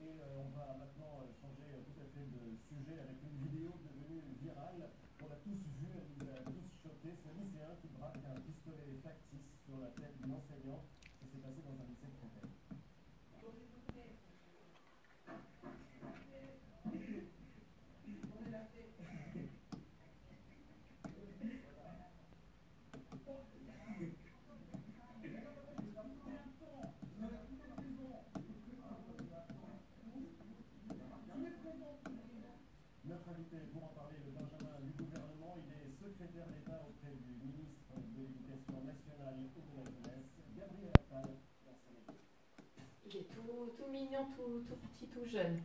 Et euh, on va maintenant euh, changer tout à fait de sujet avec une vidéo devenue virale qu'on a tous vue, elle nous a tous choqués. C'est un lycéen qui braque un pistolet factice sur la tête d'une enseignante. Pour en parler, le Benjamin du gouvernement, il est secrétaire d'État auprès du ministre de l'Éducation nationale et de la jeunesse, Gabriel Attal. Il est tout, tout mignon, tout, tout petit, tout jeune.